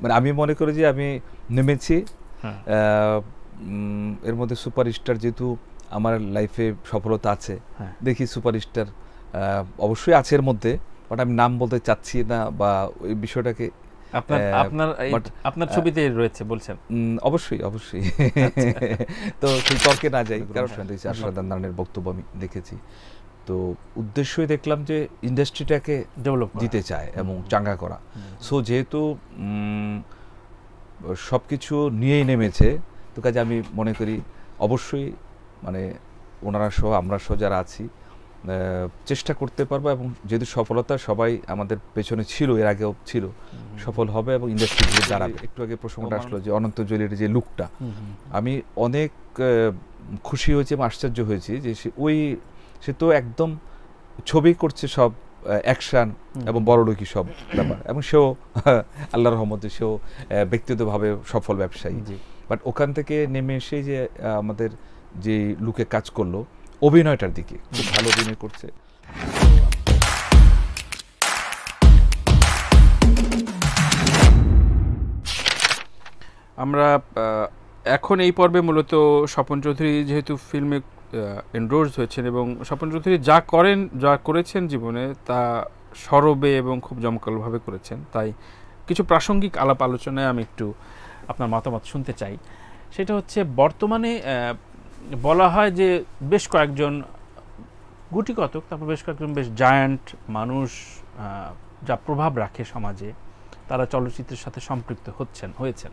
মানে আমি মনে করি যে আমি নেমেছি হ্যাঁ। এর মধ্যে সুপারস্টার যেহেতু আমার লাইফে সফলতা আছে হ্যাঁ। দেখি সুপারস্টার অবশ্যই আছে এর মধ্যে বাট আমি নাম বলতে চাচ্ছি না বা ওই বিষয়টাকে আপনার আপনার আপনার ছবিতে রয়েছে বলছেন অবশ্যই অবশ্যই তো সেই তর্কে না যাই কারণ হ্যাঁ। আশাদান নারায়ণের বক্তব্য আমি দেখেছি তো উদ্দেশ্যই দেখলাম যে ইন্ডাস্ট্রিটাকে ডেভেলপ দিতে চায় এবং চাঙ্গা করা। সো যেহেতু সব কিছু নিয়েই নেমেছে তো কাজে আমি মনে করি অবশ্যই মানে ওনারা সহ আমরা সহ যারা আছি চেষ্টা করতে পারব এবং যেহেতু সফলতা সবাই আমাদের পেছনে ছিল এর আগেও ছিল সফল হবে এবং ইন্ডাস্ট্রি ঘুরে দাঁড়াবে একটু আগে প্রসঙ্গটা আসলো যে অনন্ত জলির যে লুকটা আমি অনেক খুশি হয়েছি এবং আশ্চর্য হয়েছি যে সে ওই সে তো একদম ছবি করছে সব অ্যাকশন এবং বড়লোকি সব ব্যাপার। এবং সেও আল্লাহ রহমতে সেও ব্যক্তিগতভাবে সফল ব্যবসায়ী। বাট ওখান থেকে নেমে এসে যে আমাদের যে লুকে কাজ করল অভিনয়টার দিকে। খুব ভালো অভিনয় করছে। আমরা এখন এই পর্বে মূলত স্বপন চৌধুরী যেহেতু ফিল্মে এনরোজ হয়েছেন এবং স্বপন চৌধুরী যা করেন যা করেছেন জীবনে তা সরবে এবং খুব জমকালভাবে করেছেন। তাই কিছু প্রাসঙ্গিক আলাপ আলোচনায় আমি একটু আপনার মতামত শুনতে চাই। সেটা হচ্ছে বর্তমানে বলা হয় যে বেশ কয়েকজন গুটি কতক তারপর বেশ কয়েকজন বেশ জায়ান্ট মানুষ যা প্রভাব রাখে সমাজে তারা চলচ্চিত্রের সাথে সম্পৃক্ত হচ্ছেন হয়েছেন।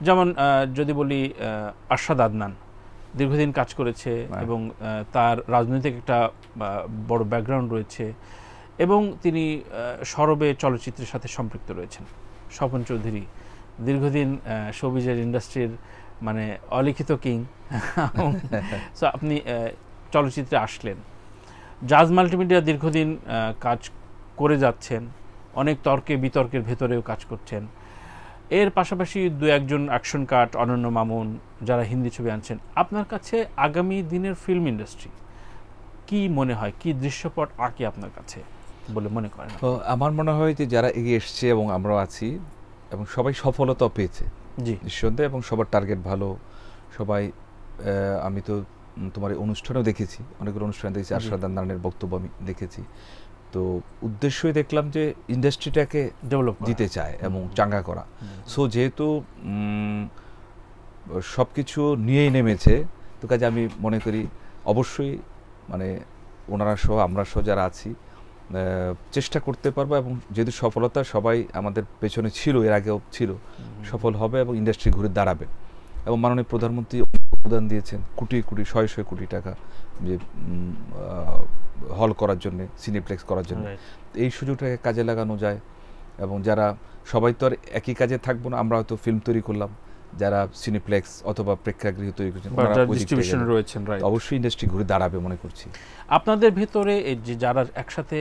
যেমন যদি বলি আহ, আরশাদ আদনান। দীর্ঘদিন কাজ করেছে হ্যাঁ। এবং তার রাজনৈতিক একটা বড় ব্যাকগ্রাউন্ড রয়েছে এবং তিনি সরবে চলচ্চিত্রের সাথে সম্পৃক্ত রয়েছেন। স্বপন চৌধুরী দীর্ঘদিন আহ, শোবিজের ইন্ডাস্ট্রির মানে অলিখিত কিং। সো আপনি চলচ্চিত্রে আসলেন। জাজ মাল্টিমিডিয়া দীর্ঘদিন কাজ করে যাচ্ছেন। অনেক তর্কে বিতর্কের ভেতরেও কাজ করছেন। এর পাশাপাশি দু একজন অ্যাকশন কাট অনন্য মামুন যারা হিন্দি ছবি আনছেন আপনার কাছে আগামী দিনের ফিল্ম ইন্ডাস্ট্রি কি মনে হয়? কি দৃশ্যপট আঁকে আপনার কাছে বলে মনে করেন তো আমার মনে হয় যে যারা এগিয়ে এসছে এবং আমরাও আছি এবং সবাই সফলতা পেয়েছে জি। নিঃসন্দেহে এবং সবার টার্গেট ভালো। সবাই আমি তো তোমার অনুষ্ঠানেও দেখেছি অনেকগুলো অনুষ্ঠানে দেখেছি। আশাদান নারায়ণের বক্তব্য আমি দেখেছি। তো উদ্দেশ্যই দেখলাম যে ইন্ডাস্ট্রিটাকে ডেভেলপ দিতে চায় এবং চাঙ্গা করা। সো যেহেতু সব কিছু নিয়েই নেমেছে তো কাজে আমি মনে করি অবশ্যই মানে ওনারা সহ আমরা সহ যারা আছি চেষ্টা করতে পারব এবং যেহেতু সফলতা সবাই আমাদের পেছনে ছিল এর আগেও ছিল সফল হবে এবং ইন্ডাস্ট্রি ঘুরে দাঁড়াবে। এবং মাননীয় প্রধানমন্ত্রী অনুদান দিয়েছেন কোটি কোটি শয়ে শয়ে কোটি টাকা যে হল করার জন্য সিনেপ্লেক্স করার জন্য। এই সুযোগটাকে কাজে লাগানো যায় এবং যারা সবাই তো আর একই কাজে থাকব না আমরা হয়তো ফিল্ম তৈরি করলাম যারা সিনেপ্লেক্স অথবা প্রেক্ষাগৃহ তৈরি করছেন ডিস্ট্রিবিউশন রয়েছেন অবশ্যই ইন্ডাস্ট্রি ঘুরে দাঁড়াবে মনে করছি। আপনাদের ভেতরে এই যে যারা একসাথে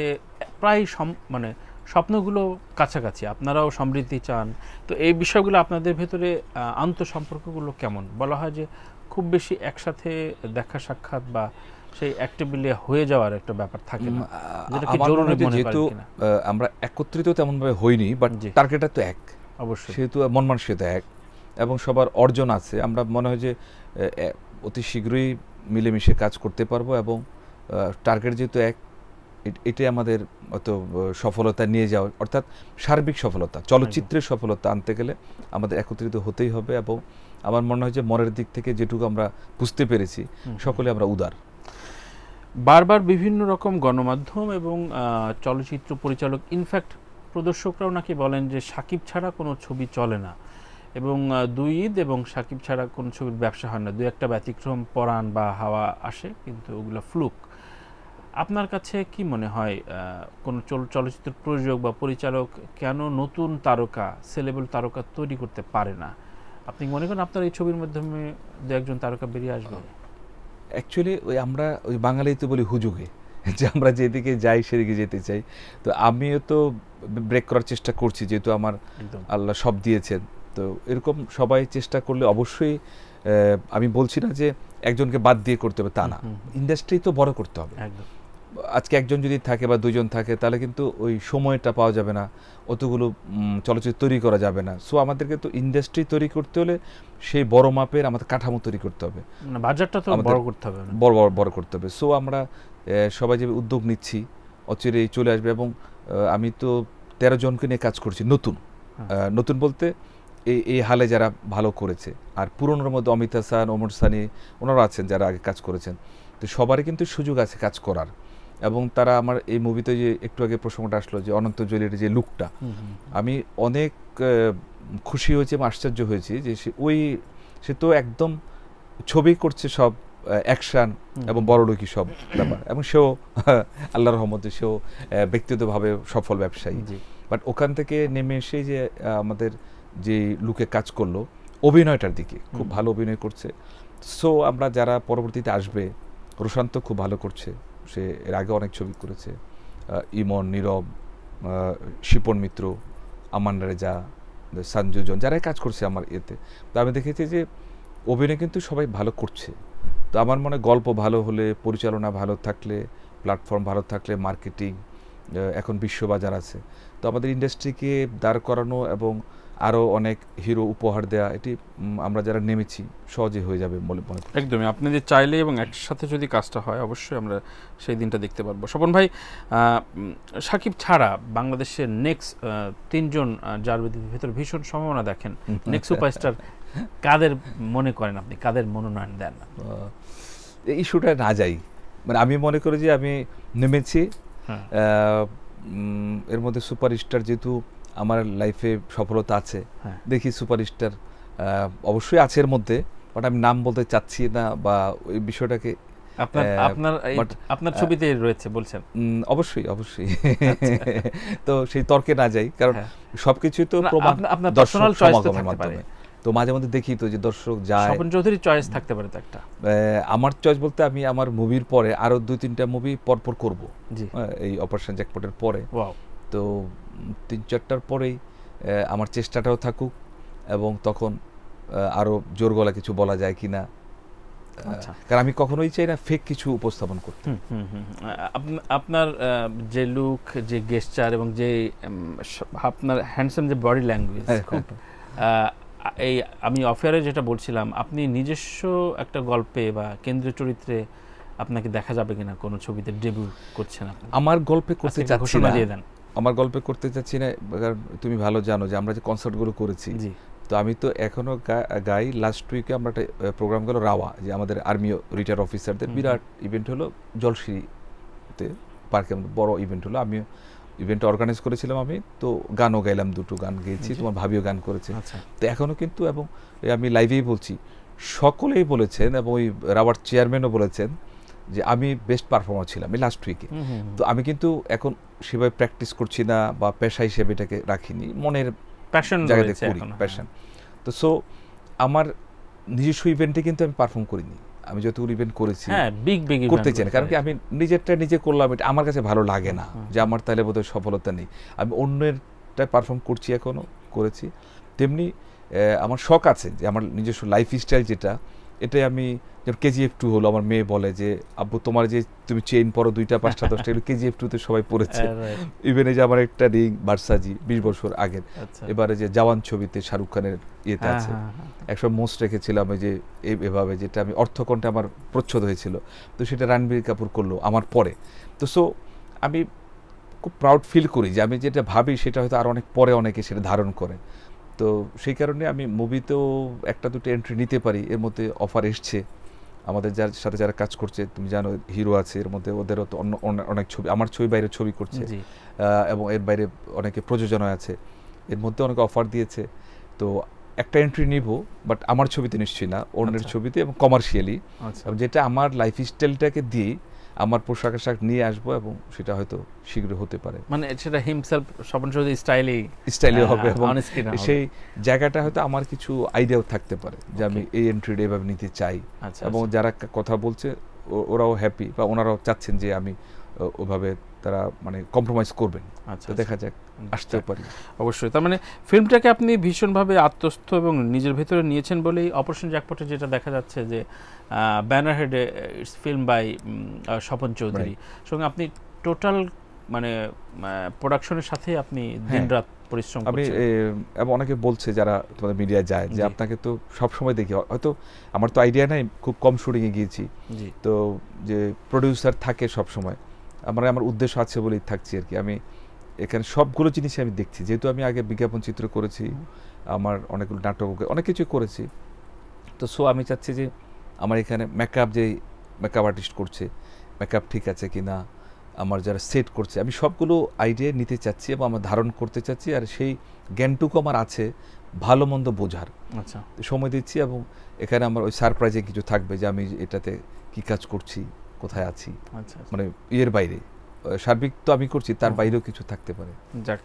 প্রায় সম- মানে স্বপ্নগুলো কাছাকাছি আপনারাও সমৃদ্ধি চান তো এই বিষয়গুলো আপনাদের ভেতরে আন্তঃসম্পর্কগুলো কেমন? বলা হয় যে খুব বেশি একসাথে দেখা সাক্ষাৎ বা সেই অ্যাক্টিভলি হয়ে যাওয়ার একটা ব্যাপার থাকে না। যেটা কি জরুরি মনে যে করেন যেহেতু আমরা একত্রিত তেমন ভাবে হইনি বাট টার্গেটটা তো এক। অবশ্যই। সেহেতু মন মানসিকতা এক এবং সবার অর্জন আছে। আমরা মনে হয় যে অতি শীঘ্রই মিলেমিশে কাজ করতে পারব এবং টার্গেট যেহেতু এক এটাই আমাদের অত সফলতা নিয়ে যাওয়া অর্থাৎ সার্বিক সফলতা চলচ্চিত্রের সফলতা আনতে গেলে আমাদের একত্রিত হতেই হবে এবং আমার মনে হয় যে মনের দিক থেকে যেটুকু আমরা বুঝতে পেরেছি সকলে আমরা উদার। বারবার বিভিন্ন রকম গণমাধ্যম এবং চলচ্চিত্র পরিচালক ইনফ্যাক্ট প্রদর্শকরাও নাকি বলেন যে সাকিব ছাড়া কোনো ছবি চলে না। এবং দুই ঈদ এবং সাকিব ছাড়া কোনো ছবির ব্যবসা হয় না। দুই একটা ব্যতিক্রম পরাণ বা হাওয়া আসে কিন্তু ওগুলো ফ্লুক। আপনার কাছে কি মনে হয় কোনো চল চলচ্চিত্র প্রযোজক বা পরিচালক কেন নতুন তারকা সেলেবল তারকা তৈরি করতে পারে না? আপনি মনে করেন আপনার এই ছবির মাধ্যমে দু একজন তারকা বেরিয়ে আসবে? অ্যাকচুয়ালি ওই আমরা ওই বাঙালি তো বলি হুজুগে যে আমরা যেদিকে যাই সেদিকে যেতে চাই। তো আমিও তো ব্রেক করার চেষ্টা করছি যেহেতু আমার আল্লাহ সব দিয়েছেন। তো এরকম সবাই চেষ্টা করলে অবশ্যই আমি বলছি না যে একজনকে বাদ দিয়ে করতে হবে তা না। ইন্ডাস্ট্রি তো বড় করতে হবে। একদম। আজকে একজন যদি থাকে বা দুজন থাকে তাহলে কিন্তু ওই সময়টা পাওয়া যাবে না। অতগুলো চলচ্চিত্র তৈরি করা যাবে না। সো আমাদেরকে তো ইন্ডাস্ট্রি তৈরি করতে হলে সেই বড় মাপের আমাদের কাঠামো তৈরি করতে হবে। বাজারটা তো বড় করতে হবে বড় বড় বড় করতে হবে। সো আমরা সবাই যে উদ্যোগ নিচ্ছি অচিরেই চলে আসবে এবং আমি তো তেরো জনকে নিয়ে কাজ করছি নতুন। হ্যাঁ। নতুন বলতে এই এই হালে যারা ভালো করেছে আর পুরনোর মধ্যে অমিতা সান ওমর সানি ওনারা আছেন যারা আগে কাজ করেছেন। তো সবারই কিন্তু সুযোগ আছে কাজ করার। এবং তারা আমার এই মুভিতে যে একটু আগে প্রসঙ্গটা আসলো যে অনন্ত জলির যে লুকটা। আমি অনেক খুশি হয়েছি এবং আশ্চর্য হয়েছি যে সে ওই সে তো একদম ছবি করছে সব অ্যাকশন। এবং বড়লোকি সব ব্যাপার। এবং সেও আল্লাহর রহমতে সেও ব্যক্তিগতভাবে সফল ব্যবসায়ী। বাট ওখান থেকে নেমে এসে যে আমাদের যে লুকে কাজ করল অভিনয়টার দিকে খুব ভালো অভিনয় করছে। সো আমরা যারা পরবর্তীতে আসবে রোশান্ত খুব ভালো করছে। সে এর আগে অনেক ছবি করেছে। ইমন, নীরব শিপন মিত্র, আমান রেজা সঞ্জুজন যারাই কাজ করছে আমার এতে তো আমি দেখেছি যে অভিনয় কিন্তু সবাই ভালো করছে। তো আমার মনে গল্প ভালো হলে, পরিচালনা ভালো থাকলে প্ল্যাটফর্ম ভালো থাকলে মার্কেটিং এখন বিশ্ববাজার আছে। তো আমাদের ইন্ডাস্ট্রিকে দাঁড় করানো এবং আরও অনেক হিরো উপহার দেওয়া এটি আমরা যারা নেমেছি সহজে হয়ে যাবে বলে মনে একদমই। আপনি যে চাইলে এবং একসাথে যদি কাজটা হয় অবশ্যই আমরা সেই দিনটা দেখতে পারব। স্বপন ভাই সাকিব ছাড়া বাংলাদেশের নেক্সট তিনজন যার ভিত- ভিতরে ভীষণ সম্ভাবনা দেখেন। নেক্সট সুপারস্টার কাদের মনে করেন আপনি? কাদের মনোনয়ন দেন? এই ইস্যুটা না যাই। মানে আমি মনে করি যে আমি নেমেছি। হ্যাঁ। এর মধ্যে সুপারস্টার যেহেতু আমার লাইফে সফলতা আছে। হ্যাঁ। দেখি সুপারস্টার অবশ্যই আছে এর মধ্যে বাট আমি নাম বলতে চাচ্ছি না বা ওই বিষয়টাকে আপনার আপনার আপনার ছবিতে রয়েছে বলছেন। অবশ্যই অবশ্যই। তো সেই তর্কে না যাই কারণ হ্যাঁ। সবকিছুই তো প্রমাণ আপনার- personal choice তো থাকতে পারে। তো মাঝে মধ্যে দেখি তো যে দর্শক যায়। স্বপন চৌধুরী চয়েস থাকতে পারে তো একটা। আমার চয়েস বলতে আমি আমার মুভির পরে আরও দুই তিনটা মুভি পরপর করব। জি। এই অপারেশন জ্যাকপটের পরে। ওয়াও তো তিন চারটার পরেই আমার চেষ্টাটাও থাকুক এবং তখন আরও জোর গলা কিছু বলা যায় কিনা আহ, আচ্ছা। কারণ আমি কখনোই চাই না ফেক কিছু উপস্থাপন করতে। আপনার যে লুক যে গেস্টার এবং যে আপনার হ্যান্ডসাম যে বডি ল্যাঙ্গুয়েজ এই আমি অফেয়ারে যেটা বলছিলাম আপনি নিজস্ব একটা গল্পে বা কেন্দ্রীয় চরিত্রে আপনাকে দেখা যাবে কিনা? কোনো ছবিতে ডেবিউ করছেন আমার গল্পে করতে চাচ্ছি না। দিয়ে দেন? আমার গল্পে করতে চাচ্ছি না কারণ তুমি ভালো জানো যে আমরা যে কনসার্টগুলো করেছি জি। তো আমি তো এখনও গা- গাই লাস্ট উইকে আমরা একটা প্রোগ্রাম গেল রাওয়া যে আমাদের আর্মি রিটায়ার অফিসারদের বিরাট ইভেন্ট হলো জলসিতে পার্কে আমাদের বড় ইভেন্ট হলো। আমিও ইভেন্ট অর্গানাইজ করেছিলাম আমি তো গানও গাইলাম দুটো গান গেয়েছি তোমার ভাবিও গান করেছে। আচ্ছা। তো এখনও কিন্তু এবং আমি লাইভেই বলছি সকলেই বলেছেন এবং ওই রাওয়ার চেয়ারম্যানও বলেছেন যে আমি বেস্ট পারফর্মার ছিলাম এই লাস্ট উইকে। তো আমি কিন্তু এখন সেভাবে প্র্যাকটিস করছি না বা পেশা হিসেবে এটাকে রাখিনি। মনের প্যাশন জায়গাতে করি। প্যাশন তো সো আমার নিজস্ব ইভেন্টে কিন্তু আমি পারফর্ম করিনি। আমি যতগুলো ইভেন্ট করেছি হ্যাঁ বিগ বিগ করতে চাই কারণ কি আমি নিজেরটা নিজে করলাম এটা আমার কাছে ভালো লাগে না। যে আমার তাহলে বোধহয় সফলতা নেই। আমি অন্যেরটা পারফর্ম করছি এখনও করেছি। তেমনি আমার শখ আছে যে আমার নিজস্ব লাইফ স্টাইল যেটা এটাই আমি যেমন কেজিএফ টু হলো আমার মেয়ে বলে যে আব্বু তোমার যে তুমি চেইন পরো দুইটা পাঁচটা দশটা এগুলো কেজিএফ টুতে সবাই পড়েছে ইভেন এই যে আমার একটা রিং বার্সাজি বিশ বছর আগের। আচ্ছা। এবারে যে জওয়ান ছবিতে শাহরুখ খানের ইয়েতে হ্যাঁ, আছে। হ্যাঁ, হ্যাঁ। একসময় মোস্ট রেখেছিলাম ওই যে এভাবে যেটা আমি অর্থকণ্ঠে আমার প্রচ্ছদ হয়েছিল। তো সেটা রণবীর কাপুর করল আমার পরে। তো সো আমি খুব প্রাউড ফিল করি যে আমি যেটা ভাবি সেটা হয়তো আর অনেক পরে অনেকে সেটা ধারণ করে। তো সেই কারণে আমি মুভিতেও একটা দুটো এন্ট্রি নিতে পারি। এর মধ্যে অফার এসছে। আমাদের যার সাথে যারা কাজ করছে তুমি জানো হিরো আছে এর মধ্যে ওদেরও তো অন্য অনেক ছবি আমার ছবি বাইরে ছবি করছে। এবং এর বাইরে অনেকে প্রযোজনা আছে। এর মধ্যে অনেকে অফার দিয়েছে। তো একটা এন্ট্রি নিব বাট আমার ছবিতে নিশ্চয়ই না অন্যের আচ্ছা। ছবিতে এবং কমার্শিয়ালি আচ্ছা। যেটা আমার লাইফ স্টাইলটাকে দিয়ে আমার পোশাক আশাক নিয়ে আসব এবং সেটা হয়তো শীঘ্র হতে পারে। মানে সেটা হিমসেলফ স্বপন চৌধুরী স্টাইলি স্টাইলি হবে এবং সেই জায়গাটা হয়তো আমার কিছু আইডিয়াও থাকতে পারে যে আমি. এই এন্ট্রিটা এভাবে নিতে চাই। আচ্ছা এবং যারা কথা বলছে ওরাও হ্যাপি বা ওনারাও চাচ্ছেন যে আমি ওভাবে তারা মানে কম্প্রোমাইজ করবেন। আচ্ছা তো দেখা যাক আসতেও পারি। অবশ্যই। তার মানে ফিল্মটাকে আপনি ভীষণভাবে আত্মস্থ এবং নিজের ভেতরে নিয়েছেন বলেই অপারেশন জ্যাকপটে যেটা দেখা যাচ্ছে যে ব্যানার হেডে it's film by Swapan Chowdhury. সঙ্গে আপনি টোটাল মানে প্রোডাকশনের সাথে আপনি দিনরাত পরিশ্রম আমি এবং অনেকে বলছে যারা তোমাদের মিডিয়া যায় যে আপনাকে তো সব সময় দেখি হয়তো আমার তো আইডিয়া নাই খুব কম শুটিংয়ে গিয়েছি। জি। তো যে প্রডিউসার থাকে সব সময় আমার আমার উদ্দেশ্য আছে বলেই থাকছি আর কি। আমি এখানে সবগুলো জিনিসই আমি দেখছি। যেহেতু আমি আগে বিজ্ঞাপন চিত্র করেছি আমার অনেকগুলো নাটক অনেক কিছুই করেছি। তো সো আমি চাচ্ছি যে আমার এখানে মেকআপ যে মেকআপ আর্টিস্ট করছে মেকআপ ঠিক আছে কি না আমার যারা সেট করছে আমি সবগুলো আইডিয়া নিতে চাচ্ছি এবং আমার ধারণ করতে চাচ্ছি আর সেই জ্ঞানটুকু আমার আছে ভালো মন্দ বোঝার। আচ্ছা। সময় দিচ্ছি এবং এখানে আমার ওই সারপ্রাইজে কিছু থাকবে যে আমি এটাতে কি কাজ করছি। কোথায় আছি? আচ্ছা আচ্ছা। মানে ইয়ের বাইরে। সার্বিক তো আমি করছি তার বাইরেও কিছু থাকতে পারে। যাক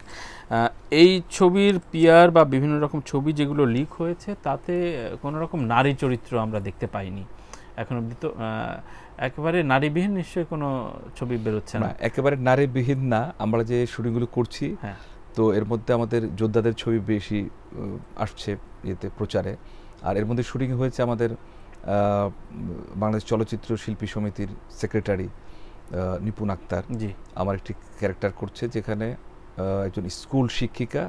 এই ছবির পিয়ার বা বিভিন্ন রকম ছবি যেগুলো লিক হয়েছে তাতে কোনো রকম নারী চরিত্র আমরা দেখতে পাইনি। এখন অব্দি তো একেবারে নারীবিহীন নিশ্চয়ই কোনো ছবি বেরোচ্ছে না। একেবারে নারীবিহীন না আমরা যে শুটিংগুলো করছি হ্যাঁ। তো এর মধ্যে আমাদের যোদ্ধাদের ছবি বেশি আসছে ইয়েতে প্রচারে। আর এর মধ্যে শুটিং হয়েছে আমাদের বাংলাদেশ চলচ্চিত্র শিল্পী সমিতির সেক্রেটারি নিপুণ আক্তার। জি। আমার একটি ক্যারেক্টার করছে যেখানে একজন স্কুল শিক্ষিকা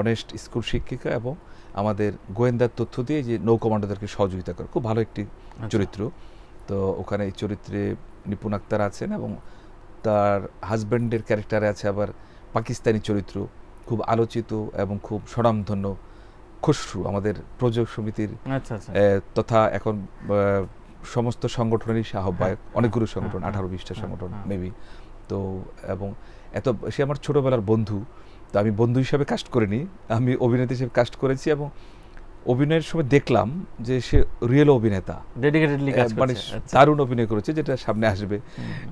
অনেস্ট স্কুল শিক্ষিকা এবং আমাদের গোয়েন্দার তথ্য দিয়ে যে নৌ কমান্ডোদেরকে সহযোগিতা করে। খুব ভালো একটি আচ্ছা। চরিত্র। তো ওখানে এই চরিত্রে নিপুণ আক্তার আছেন এবং তার হাজব্যান্ডের ক্যারেক্টারে আছে আবার পাকিস্তানি চরিত্র। খুব আলোচিত এবং খুব স্বনামধন্য খসরু আমাদের প্রযোজক সমিতির আচ্ছা আচ্ছা। তথা এখন সমস্ত সংগঠনেরই আহ্বায়ক অনেকগুলো সংগঠন হ্যাঁ, আঠারো বিশটা হ্যাঁ, সংগঠন হ্যাঁ। মেবি তো এবং এত সে আমার ছোটবেলার বন্ধু তো আমি বন্ধু হিসাবে কাস্ট করিনি আমি অভিনেতা হিসেবে কাস্ট করেছি এবং অভিনয়ের সময় দেখলাম যে সে রিয়েল অভিনেতা। ডেডিকেটেডলি মানে আচ্ছা। দারুণ অভিনয় করেছে যেটা সামনে আসবে।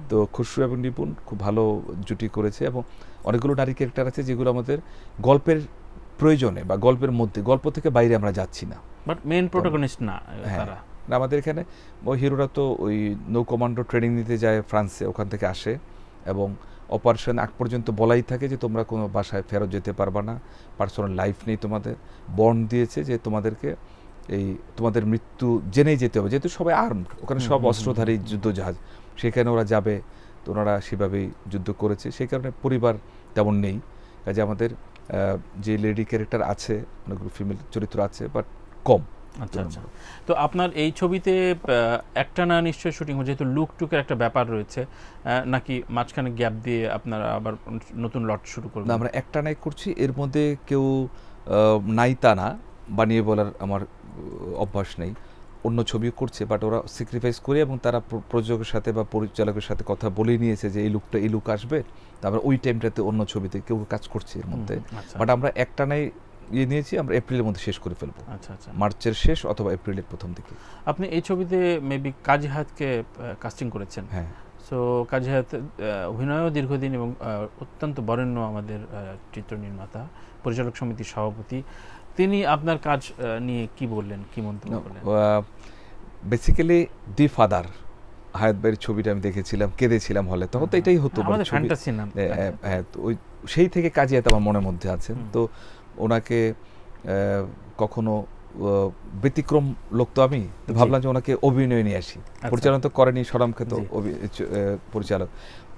তো খুশরু এবং নিপুণ খুব ভালো জুটি করেছে এবং অনেকগুলো নারী ক্যারেক্টার আছে যেগুলো আমাদের গল্পের প্রয়োজনে বা গল্পের মধ্যে গল্প থেকে বাইরে আমরা যাচ্ছি না। বাট মেইন প্রোটাগনিস্ট না হ্যাঁ। তারা। আমাদের এখানে ওই হিরোরা তো ওই নৌ কমান্ডো ট্রেনিং নিতে যায় ফ্রান্সে ওখান থেকে আসে এবং অপারেশন আগ পর্যন্ত বলাই থাকে যে তোমরা কোনো বাসায় ফেরত যেতে পারবা না পার্সোনাল লাইফ নেই তোমাদের। বন্ড দিয়েছে যে তোমাদেরকে এই তোমাদের মৃত্যু জেনেই যেতে হবে যেহেতু সবাই আর্ম ওখানে সব অস্ত্রধারী যুদ্ধ জাহাজ সেখানে ওরা যাবে তো ওনারা সেভাবেই যুদ্ধ করেছে। সেই কারণে পরিবার তেমন নেই। কাজে আমাদের যে লেডি ক্যারেক্টার আছে অনেকগুলো ফিমেল চরিত্র আছে বাট কম। আচ্ছা আচ্ছা। তো আপনার এই ছবিতে একটা না নিশ্চয়ই শুটিং হচ্ছে যেহেতু লুক টুকের একটা ব্যাপার রয়েছে নাকি মাঝখানে গ্যাপ দিয়ে আপনারা আবার নতুন লট শুরু করবেন? আমরা একটা নাই করছি এর মধ্যে কেউ নাই তা না বানিয়ে বলার আমার অভ্যাস নেই। অন্য ছবি করছে বাট ওরা স্যাক্রিফাইস করে এবং তারা প্র- প্রযোজকের সাথে বা পরিচালকের সাথে কথা বলে নিয়েছে যে এই লুকটা এই লুক আসবে। তারপর ওই টাইমটাতে অন্য ছবিতে কেউ কাজ করছে এর মধ্যে। আচ্ছা। বাট আমরা একটা নাই ইয়ে নিয়েছি আমরা এপ্রিলের মধ্যে শেষ করে ফেলব। আচ্ছা আচ্ছা। মার্চের শেষ অথবা এপ্রিলের প্রথম দিকে। আপনি এই ছবিতে মেবি কাজী হায়াতকে কাস্টিং করেছেন। হ্যাঁ। সো কাজী আহ, অভিনয়ও দীর্ঘদিন এবং অত্যন্ত বরেণ্য আমাদের চিত্র নির্মাতা পরিচালক সমিতির সভাপতি। তিনি আপনার কাজ নিয়ে কি বললেন কি মন্তব্য করলেন? বেসিক্যালি দি ফাদার হায়াত ভাইয়ের ছবিটা আমি দেখেছিলাম কেঁদেছিলাম হলে। তখন তো এটাই হতো মানে হ্যাঁ ওই সেই থেকে কাজী আমার মনের মধ্যে আছেন তো ওনাকে কখনো ব্যতিক্রম লোক তো আমি। ভাবলাম যে ওনাকে অভিনয় নিয়ে আসি। আচ্ছা। পরিচালনা তো করেনি সরমখ্যাত জি। অভি- পরিচালক।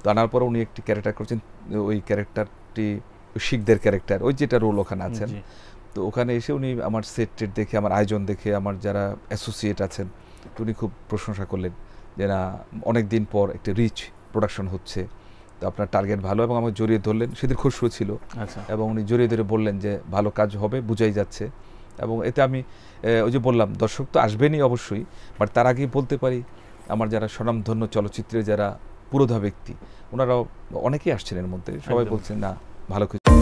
তো আনার পর উনি একটি ক্যারেক্টার করছেন ওই ক্যারেক্টারটি শিখদের ক্যারেক্টার ওই যেটা রোল ওখানে আছেন। তো ওখানে এসে উনি আমার সেট টেট দেখে আমার আয়োজন দেখে আমার যারা অ্যাসোসিয়েট আছেন তো উনি খুব প্রশংসা করলেন যে না অনেক দিন পর একটা রিচ প্রোডাকশন হচ্ছে তো আপনার টার্গেট ভালো এবং আমাকে জড়িয়ে ধরলেন। সেদিন খুশরু ছিল আচ্ছা। এবং উনি জড়িয়ে ধরে বললেন যে ভালো কাজ হবে বুঝাই যাচ্ছে। এবং এতে আমি ওই যে বললাম দর্শক তো আসবেনই অবশ্যই বাট তার আগেই বলতে পারি আমার যারা স্বনামধন্য চলচ্চিত্রে যারা পুরোধা ব্যক্তি ওনারাও অনেকেই আসছেন এর মধ্যে। সবাই বলছেন না ভালো কিছু